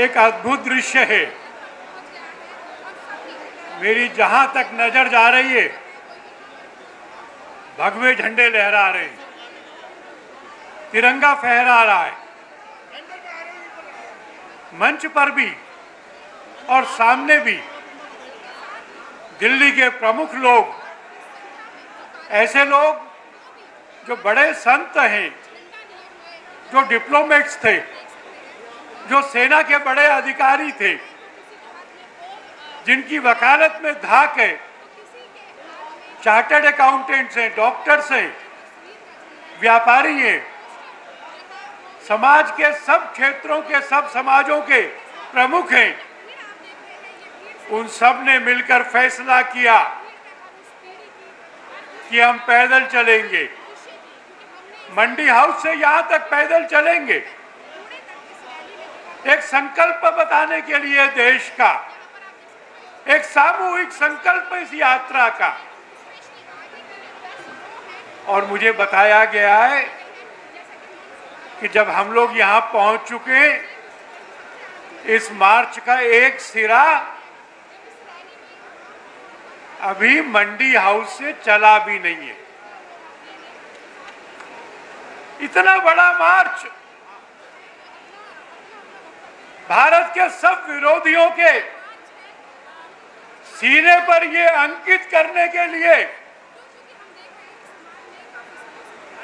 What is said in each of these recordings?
एक अद्भुत दृश्य है। मेरी जहाँ तक नज़र जा रही है, भगवे झंडे लहरा रहे हैं। तिरंगा फहरा रहा है। मंच पर भी और सामने भी दिल्ली के प्रमुख लोग, ऐसे लोग जो बड़े संत हैं, जो डिप्लोमेट्स थे। जो सेना के बड़े अधिकारी थे, जिनकी वकालत में धाक है, चार्टर्ड अकाउंटेंट्स हैं, डॉक्टर्स हैं, व्यापारी हैं, समाज के सब क्षेत्रों के सब समाजों के प्रमुख हैं, उन सबने मिलकर फैसला किया कि हम पैदल चलेंगे। मंडी हाउस से यहाँ तक पैदल चलेंगे। एक संकल्प बताने के लिए देश का। एक सामूहिक संकल्प इस यात्रा का। और मुझे बताया गया है कि जब हम लोग यहाँ पहुँच चुके इस मार्च का एक सिरा अभी मंडी हाउस से चला भी नहीं है। इतना बड़ा मार्च भारत के सब विरोधियों के सीने पर यह अंकित करने के लिए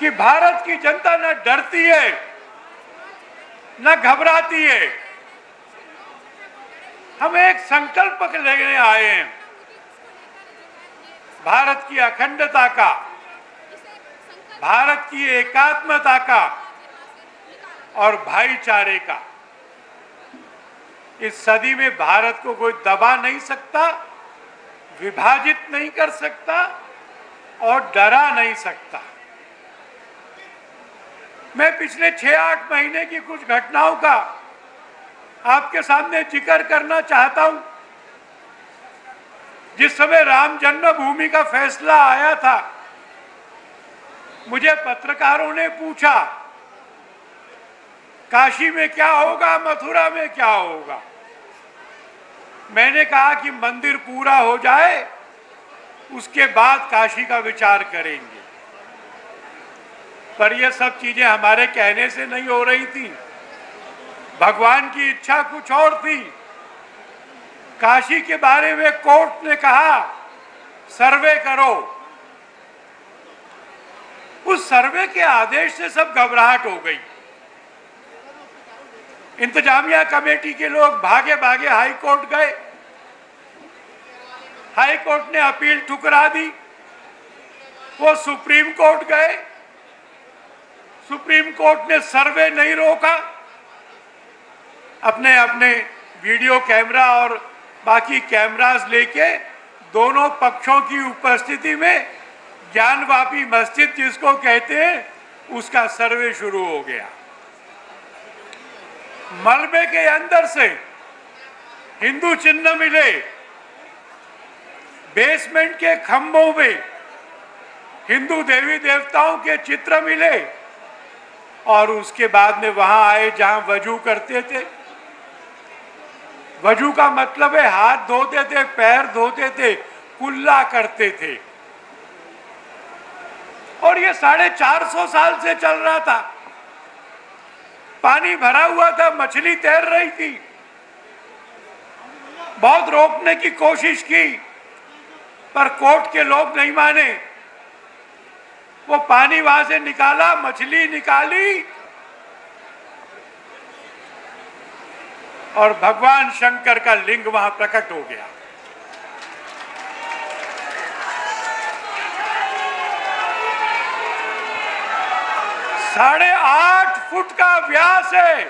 कि भारत की जनता न डरती है, न घबराती है। हम एक संकल्प लेने आए हैं, भारत की अखंडता का, भारत की एकात्मता का और भाईचारे का। इस सदी में भारत को कोई दबा नहीं सकता, विभाजित नहीं कर सकता और डरा नहीं सकता। मैं पिछले छह आठ महीने की कुछ घटनाओं का आपके सामने ज़िक्र करना चाहता हूँ। जिस समय राम जन्मभूमि का फैसला आया था, मुझे पत्रकारों ने पूछा काशी में क्या होगा, मथुरा में क्या होगा? मैंने कहा कि मंदिर पूरा हो जाए, उसके बाद काशी का विचार करेंगे। पर यह सब चीज़ें हमारे कहने से नहीं हो रही थी। भगवान की इच्छा कुछ और थी। काशी के बारे में कोर्ट ने कहा, सर्वे करो। उस सर्वे के आदेश से सब घबराहट हो गई। इंतजामिया कमेटी के लोग भागे भागे हाई कोर्ट गए। हाई कोर्ट ने अपील ठुकरा दी। वो सुप्रीम कोर्ट गए। सुप्रीम कोर्ट ने सर्वे नहीं रोका। अपने अपने वीडियो कैमरा और बाकी कैमरास लेके दोनों पक्षों की उपस्थिति में ज्ञानवापी मस्जिद जिसको कहते हैं, उसका सर्वे शुरू हो गया। मलबे के अंदर से हिंदू चिन्ह मिले। बेसमेंट के खंभों में हिंदू देवी देवताओं के चित्र मिले और उसके बाद में वहाँ आए जहाँ वज़ू करते थे। वज़ू का मतलब है हाथ धोते थे, पैर धोते थे, कुल्ला करते थे। और ये साढ़े चार सौ साल से चल रहा था। पानी भरा हुआ था, मछली तैर रही थी। बहुत रोकने की कोशिश की, पर कोर्ट के लोग नहीं माने। वो पानी वहाँ से निकाला, मछली निकाली, और भगवान शंकर का लिंग वहाँ प्रकट हो गया। साढ़े आठ फुट का व्यास है।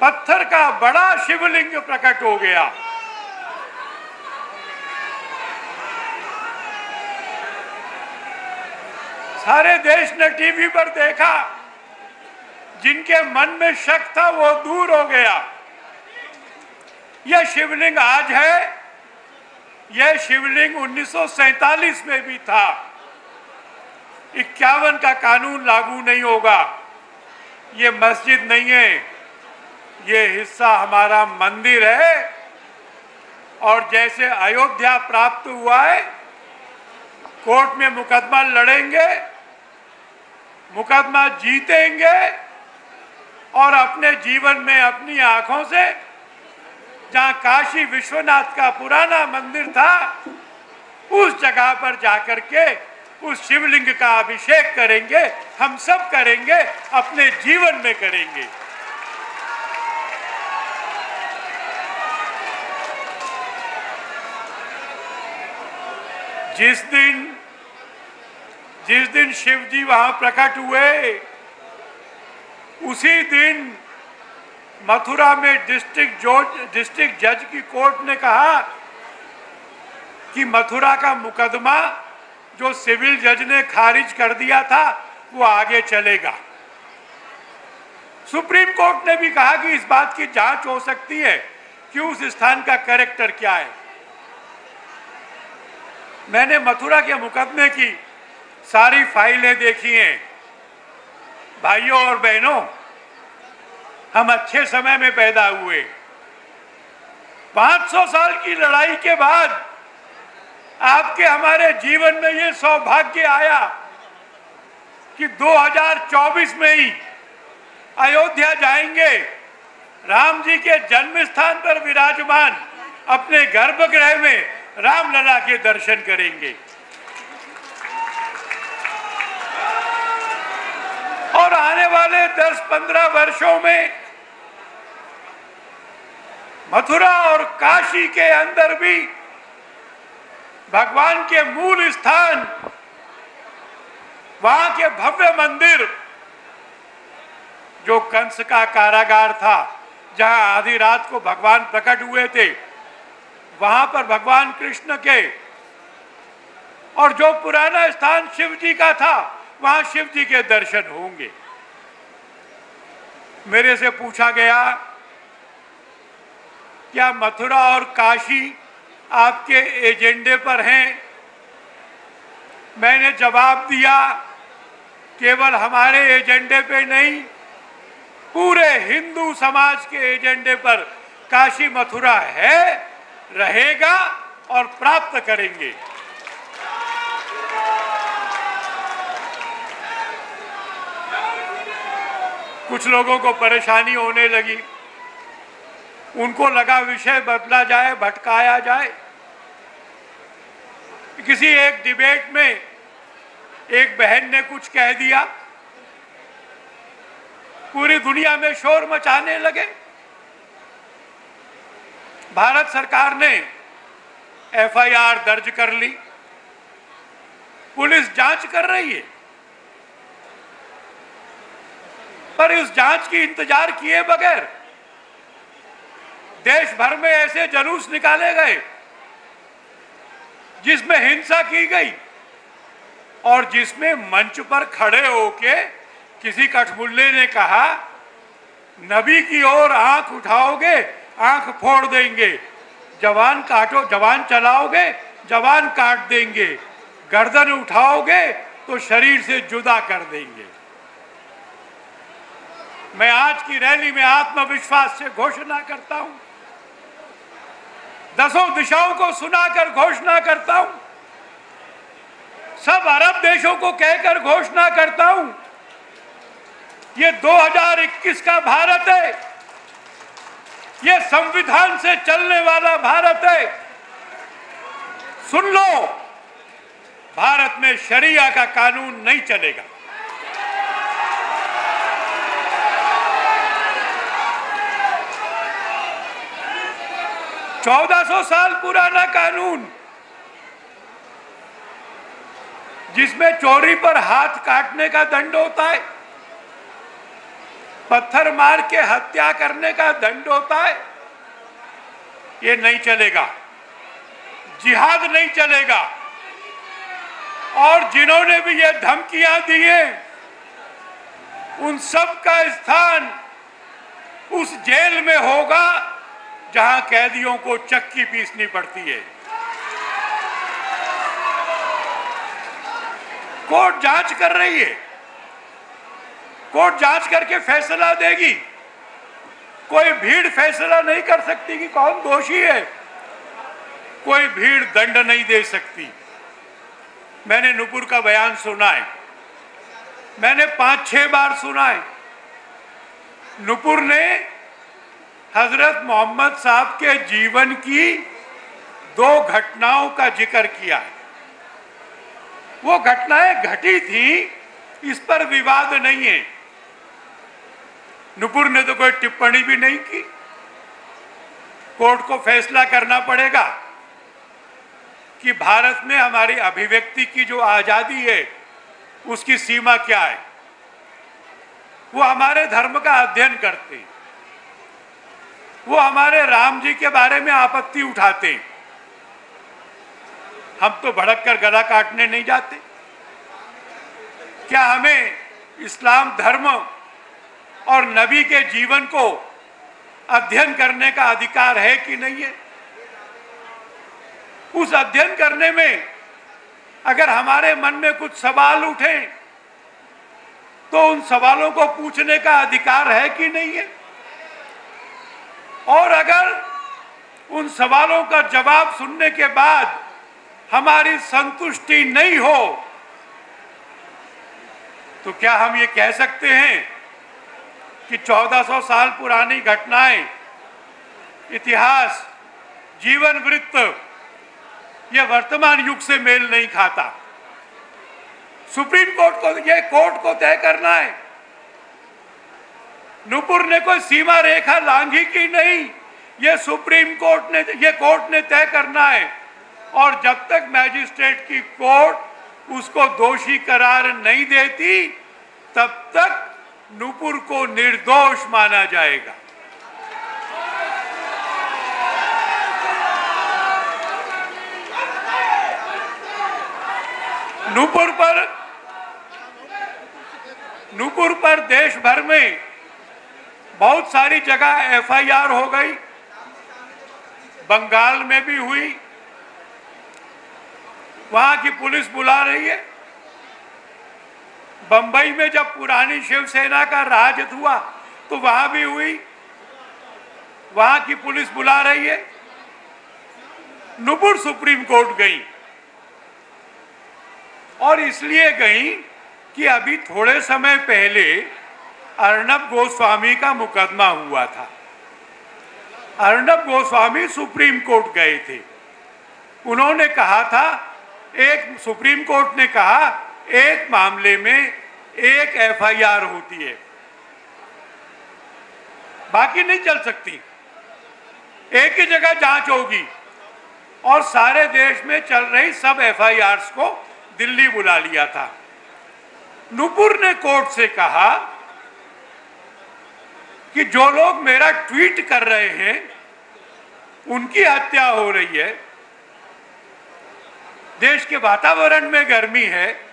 पत्थर का बड़ा शिवलिंग प्रकट हो गया। सारे देश ने टीवी पर देखा। जिनके मन में शक था, वो दूर हो गया। यह शिवलिंग आज है। यह शिवलिंग 1947 में भी था। इक्यावन का कानून लागू नहीं होगा। ये मस्जिद नहीं है। ये हिस्सा हमारा मंदिर है। और जैसे अयोध्या प्राप्त हुआ है, कोर्ट में मुकदमा लड़ेंगे, मुकदमा जीतेंगे, और अपने जीवन में अपनी आँखों से, जहाँ काशी विश्वनाथ का पुराना मंदिर था, उस जगह पर जाकर के उस शिवलिंग का अभिषेक करेंगे, हम सब करेंगे, अपने जीवन में करेंगे। जिस दिन जिस दिन शिव जी वहाँ प्रकट हुए, उसी दिन मथुरा में डिस्ट्रिक्ट जज डिस्ट्रिक्ट जज की कोर्ट ने कहा कि मथुरा का मुकदमा जो सिविल जज ने खारिज कर दिया था, वो आगे चलेगा। सुप्रीम कोर्ट ने भी कहा कि इस बात की जाँच हो सकती है कि उस स्थान का कैरेक्टर क्या है। मैंने मथुरा के मुकदमे की सारी फाइलें देखी हैं। भाइयों और बहनों, हम अच्छे समय में पैदा हुए। 500 साल की लड़ाई के बाद आपके हमारे जीवन में ये सौभाग्य आया कि 2024 में ही अयोध्या जाएँगे। राम जी के जन्म स्थान पर विराजमान अपने गर्भगृह में रामलला के दर्शन करेंगे। और आने वाले 10-15 वर्षों में मथुरा और काशी के अंदर भी भगवान के मूल स्थान, वहाँ के भव्य मंदिर, जो कंस का कारागार था, जहाँ आधी रात को भगवान प्रकट हुए थे, वहाँ पर भगवान कृष्ण के, और जो पुराना स्थान शिव जी का था, वहाँ शिव जी के दर्शन होंगे। मेरे से पूछा गया, क्या मथुरा और काशी आपके एजेंडे पर हैं। मैंने जवाब दिया, केवल हमारे एजेंडे पे नहीं, पूरे हिंदू समाज के एजेंडे पर काशी मथुरा है, रहेगा और प्राप्त करेंगे। कुछ लोगों को परेशानी होने लगी। उनको लगा विषय बदला जाए, भटकाया जाए। किसी एक डिबेट में एक बहन ने कुछ कह दिया। पूरी दुनिया में शोर मचाने लगे। भारत सरकार ने एफआईआर दर्ज कर ली। पुलिस जाँच कर रही है। पर इस जाँच की इंतज़ार किए बगैर देश भर में ऐसे जलूस निकाले गए, जिसमें हिंसा की गई और जिसमें मंच पर खड़े होके किसी कठमुल्ले ने कहा, नबी की ओर आँख उठाओगे, आँख फोड़ देंगे, जवान काटो, जवान चलाओगे, जवान काट देंगे, गर्दन उठाओगे तो शरीर से जुदा कर देंगे। मैं आज की रैली में आत्मविश्वास से घोषणा करता हूँ। दसों दिशाओं को सुनाकर घोषणा करता हूँ। सब अरब देशों को कहकर घोषणा करता हूँ। ये 2021 का भारत है। ये संविधान से चलने वाला भारत है। सुन लो, भारत में शरिया का कानून नहीं चलेगा। चौदह सौ साल पुराना कानून, जिसमें चोरी पर हाथ काटने का दंड होता है, पत्थर मार के हत्या करने का दंड होता है, ये नहीं चलेगा। जिहाद नहीं चलेगा। और जिन्होंने भी ये धमकियाँ दी हैं, उन सब का स्थान उस जेल में होगा। जहाँ कैदियों को चक्की पीसनी पड़ती है। कोर्ट जाँच कर रही है। कोर्ट जाँच करके फैसला देगी। कोई भीड़ फैसला नहीं कर सकती कि कौन दोषी है। कोई भीड़ दंड नहीं दे सकती। मैंने नुपुर का बयान सुना है। मैंने पाँच छह बार सुना है। नुपुर ने हज़रत मोहम्मद साहब के जीवन की दो घटनाओं का ज़िक्र किया है। वो घटनाएँ घटी थी, इस पर विवाद नहीं है। नुपुर ने तो कोई टिप्पणी भी नहीं की। कोर्ट को फैसला करना पड़ेगा कि भारत में हमारी अभिव्यक्ति की जो आज़ादी है, उसकी सीमा क्या है। वो हमारे धर्म का अध्ययन करते हैं। वो हमारे राम जी के बारे में आपत्ति उठाते। हम तो भड़क कर गला काटने नहीं जाते। क्या हमें इस्लाम धर्म और नबी के जीवन को अध्ययन करने का अधिकार है कि नहीं है? उस अध्ययन करने में अगर हमारे मन में कुछ सवाल उठे तो उन सवालों को पूछने का अधिकार है कि नहीं है? और अगर उन सवालों का जवाब सुनने के बाद हमारी संतुष्टि नहीं हो तो क्या हम ये कह सकते हैं कि 1400 साल पुरानी घटनाएँ, इतिहास, जीवन वृत्त यह वर्तमान युग से मेल नहीं खाता। सुप्रीम कोर्ट को यह कोर्ट को तय करना है। नुपुर ने कोई सीमा रेखा लांघी की नहीं। ये सुप्रीम कोर्ट ने यह कोर्ट ने तय करना है। और जब तक मैजिस्ट्रेट की कोर्ट उसको दोषी करार नहीं देती, तब तक नुपुर को निर्दोष माना जाएगा। नूपुर पर नूपुर पर देश भर में बहुत सारी जगह एफआईआर हो गई। बंगाल में भी हुई। वहाँ की पुलिस बुला रही है। बंबई में जब पुरानी शिवसेना का राज हुआ तो वहाँ भी हुई। वहाँ की पुलिस बुला रही है। नुपुर सुप्रीम कोर्ट गई। और इसलिए गई कि अभी थोड़े समय पहले अर्णब गोस्वामी का मुकदमा हुआ था। अर्णब गोस्वामी सुप्रीम कोर्ट गए थे। उन्होंने कहा था, एक सुप्रीम कोर्ट ने कहा, एक मामले में एक एफआईआर होती है। बाकी नहीं चल सकती। एक ही जगह जाँच होगी। और सारे देश में चल रही सब एफआईआर्स को दिल्ली बुला लिया था। नुपुर ने कोर्ट से कहा कि जो लोग मेरा ट्वीट कर रहे हैं, उनकी हत्या हो रही है। देश के वातावरण में गर्मी है।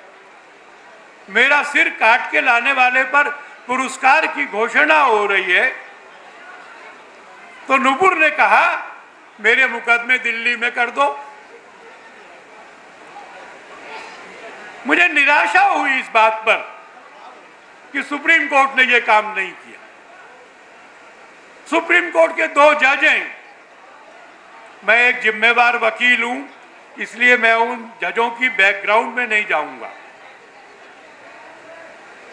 मेरा सिर काट के लाने वाले पर पुरस्कार की घोषणा हो रही है। तो नुपुर ने कहा, मेरे मुकदमे दिल्ली में कर दो। मुझे निराशा हुई इस बात पर कि सुप्रीम कोर्ट ने यह काम नहीं किया। सुप्रीम कोर्ट के दो जज। हैं मैं एक जिम्मेवार वकील हूँ, इसलिए मैं उन जजों की बैकग्राउंड में नहीं जाऊँगा।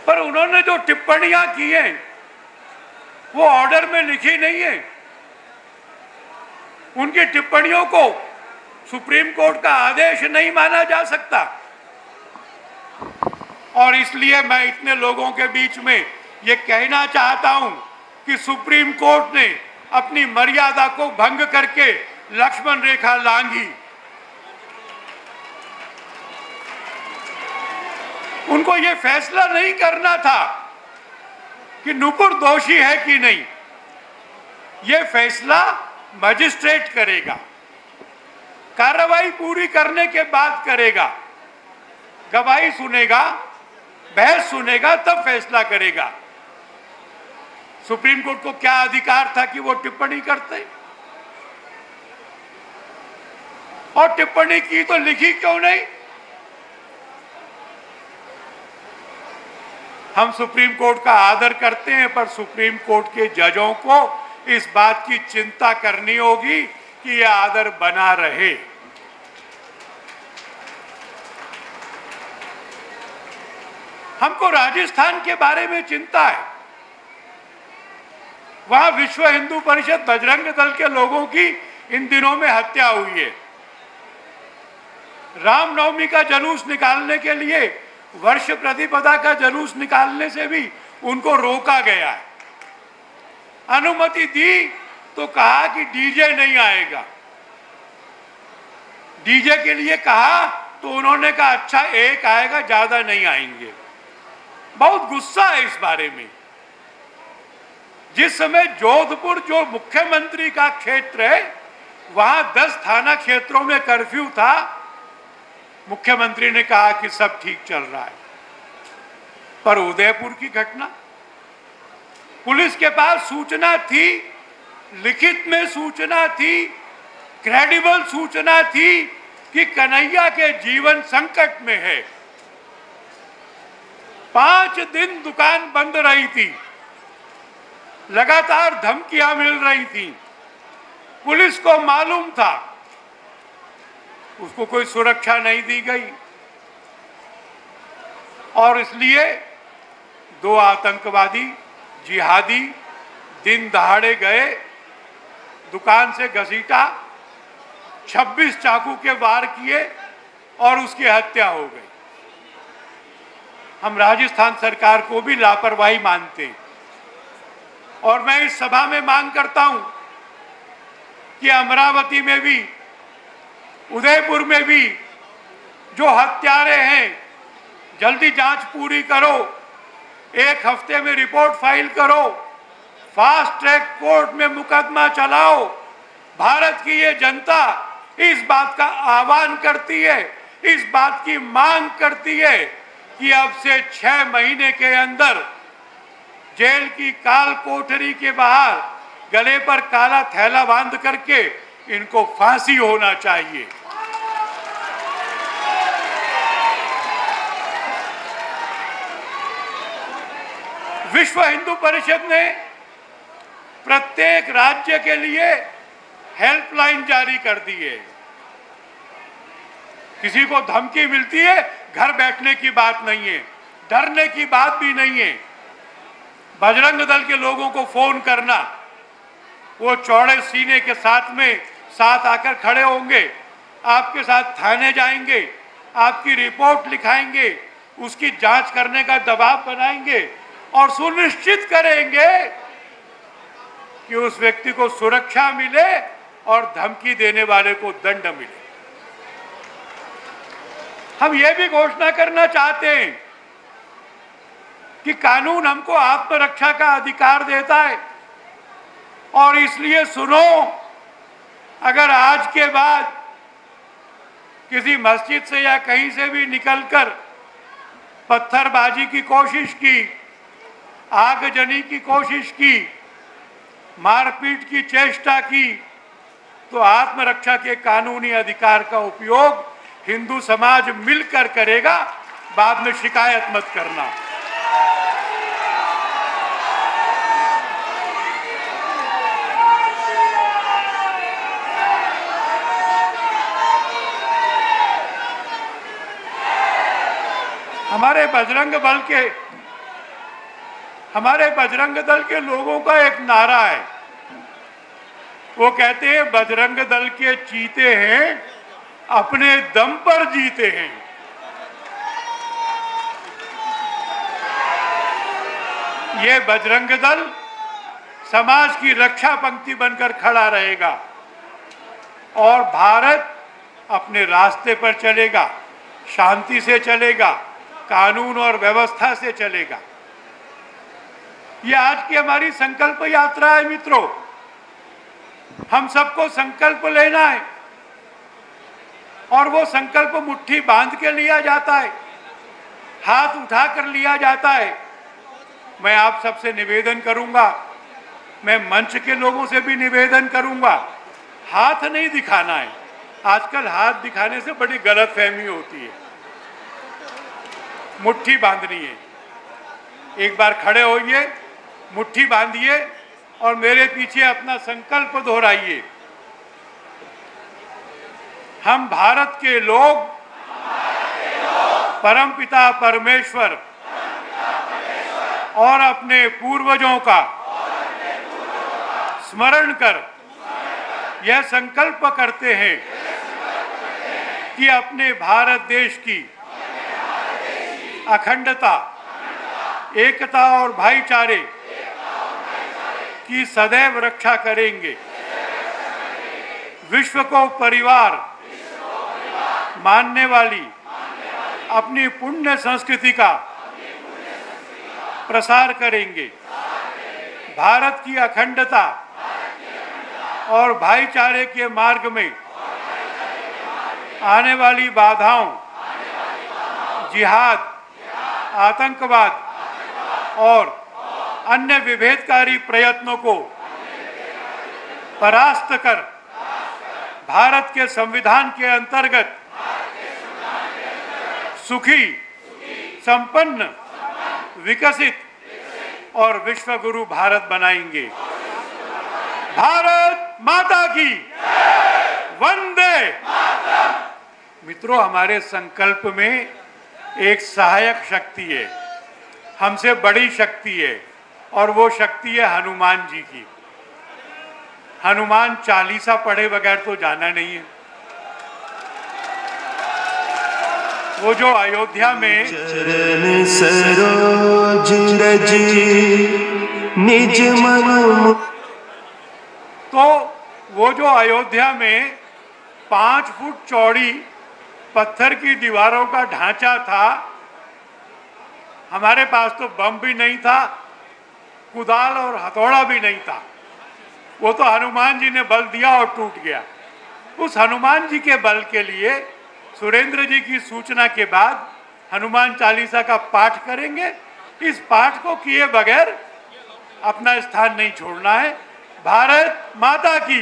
पर उन्होंने जो टिप्पणियाँ की हैं, वो ऑर्डर में लिखी नहीं है। उनकी टिप्पणियों को सुप्रीम कोर्ट का आदेश नहीं माना जा सकता। और इसलिए मैं इतने लोगों के बीच में ये कहना चाहता हूँ कि सुप्रीम कोर्ट ने अपनी मर्यादा को भंग करके लक्ष्मण रेखा लांगी उनको यह फैसला नहीं करना था कि नुपुर दोषी है कि नहीं। यह फैसला मजिस्ट्रेट करेगा। कार्रवाई पूरी करने के बाद करेगा। गवाही सुनेगा, बहस सुनेगा, तब फैसला करेगा। सुप्रीम कोर्ट को क्या अधिकार था कि वो टिप्पणी करते? और टिप्पणी की तो लिखी क्यों नहीं? हम सुप्रीम कोर्ट का आदर करते हैं, पर सुप्रीम कोर्ट के जजों को इस बात की चिंता करनी होगी कि यह आदर बना रहे। हमको राजस्थान के बारे में चिंता है। वहाँ विश्व हिंदू परिषद बजरंग दल के लोगों की इन दिनों में हत्या हुई है। रामनवमी का जलूस निकालने के लिए, वर्ष प्रतिपदा का जलूस निकालने से भी उनको रोका गया है। अनुमति दी तो कहा कि डीजे नहीं आएगा। डीजे के लिए कहा तो उन्होंने कहा अच्छा एक आएगा, ज़्यादा नहीं आएँगे। बहुत गुस्सा है इस बारे में। जिस समय जोधपुर जो मुख्यमंत्री का क्षेत्र है, वहाँ दस थाना क्षेत्रों में कर्फ्यू था, मुख्यमंत्री ने कहा कि सब ठीक चल रहा है। पर उदयपुर की घटना? पुलिस के पास सूचना थी, लिखित में सूचना थी क्रेडिबल सूचना थी कि कन्हैया के जीवन संकट में है। पाँच दिन दुकान बंद रही थी। लगातार धमकियाँ मिल रही थी। पुलिस को मालूम था। उसको कोई सुरक्षा नहीं दी गई। और इसलिए दो आतंकवादी जिहादी दिन दहाड़े गए, दुकान से घसीटा 26 चाकू के वार किए और उसकी हत्या हो गई। हम राजस्थान सरकार को भी लापरवाही मानते हैं। और मैं इस सभा में मांग करता हूँ कि अमरावती में भी, उदयपुर में भी जो हत्यारे हैं, जल्दी जाँच पूरी करो, एक हफ़्ते में रिपोर्ट फ़ाइल करो, फास्ट ट्रैक कोर्ट में मुकदमा चलाओ। भारत की ये जनता इस बात का आह्वान करती है, इस बात की मांग करती है कि अब से छह महीने के अंदर जेल की काल कोठरी के बाहर गले पर काला थैला बाँध करके इनको फांसी होना चाहिए। विश्व हिंदू परिषद ने प्रत्येक राज्य के लिए हेल्पलाइन जारी कर दी है। किसी को धमकी मिलती है, घर बैठने की बात नहीं है, डरने की बात भी नहीं है। बजरंग दल के लोगों को फ़ोन करना। वो चौड़े सीने के साथ में साथ आकर खड़े होंगे। आपके साथ थाने जाएँगे, आपकी रिपोर्ट लिखाएँगे, उसकी जाँच करने का दबाव बनाएँगे और सुनिश्चित करेंगे कि उस व्यक्ति को सुरक्षा मिले और धमकी देने वाले को दंड मिले। हम ये भी घोषणा करना चाहते हैं कि कानून हमको आत्मरक्षा का अधिकार देता है। और इसलिए सुनो, अगर आज के बाद किसी मस्जिद से या कहीं से भी निकलकर पत्थरबाजी की कोशिश की, आगजनी की कोशिश की, मारपीट की चेष्टा की तो आत्मरक्षा के कानूनी अधिकार का उपयोग हिंदू समाज मिलकर करेगा। बाद में शिकायत मत करना। हमारे बजरंग बल के, हमारे बजरंग दल के लोगों का एक नारा है। वो कहते हैं, बजरंग दल के चीते हैं, अपने दम पर जीते हैं। ये बजरंग दल समाज की रक्षा पंक्ति बनकर खड़ा रहेगा और भारत अपने रास्ते पर चलेगा, शांति से चलेगा। कानून और व्यवस्था से चलेगा। ये आज की हमारी संकल्प यात्रा है मित्रों। हम सबको संकल्प लेना है। और वो संकल्प मुट्ठी बाँध के लिया जाता है। हाथ उठा कर लिया जाता है। मैं आप सबसे निवेदन करूँगा। मैं मंच के लोगों से भी निवेदन करूँगा। हाथ नहीं दिखाना है। आजकल हाथ दिखाने से बड़ी गलत फहमी होती है। मुट्ठी बांधनी है एक बार खड़े होइए, मुट्ठी बांधिए और मेरे पीछे अपना संकल्प दोहराइए। हम भारत के लोग परमपिता परमेश्वर और अपने पूर्वजों का स्मरण कर यह संकल्प करते हैं कि अपने भारत देश की अखंडता, एकता और भाईचारे की सदैव रक्षा करेंगे। विश्व को परिवार मानने वाली अपनी पुण्य संस्कृति का प्रसार करेंगे। भारत की अखंडता और भाईचारे के मार्ग में आने वाली बाधाओं, जिहाद आतंकवाद और अन्य विभेदकारी प्रयत्नों को परास्त कर भारत के संविधान के अंतर्गत सुखी, संपन्न, विकसित और विश्व गुरु भारत बनाएँगे। भारत माता की वंदे मित्रों, हमारे संकल्प में एक सहायक शक्ति है। हमसे बड़ी शक्ति है और वो शक्ति है हनुमान जी की। हनुमान चालीसा पढ़े बगैर तो जाना नहीं है। वो जो अयोध्या में चरण सरोज रज निज मनु तो वो जो अयोध्या में पाँच फुट चौड़ी पत्थर की दीवारों का ढांचा था। हमारे पास तो बम भी नहीं था, कुदाल और हथौड़ा भी नहीं था। वो तो हनुमान जी ने बल दिया और टूट गया। उस हनुमान जी के बल के लिए सुरेंद्र जी की सूचना के बाद हनुमान चालीसा का पाठ करेंगे। इस पाठ को किए बगैर अपना स्थान नहीं छोड़ना है। भारत माता की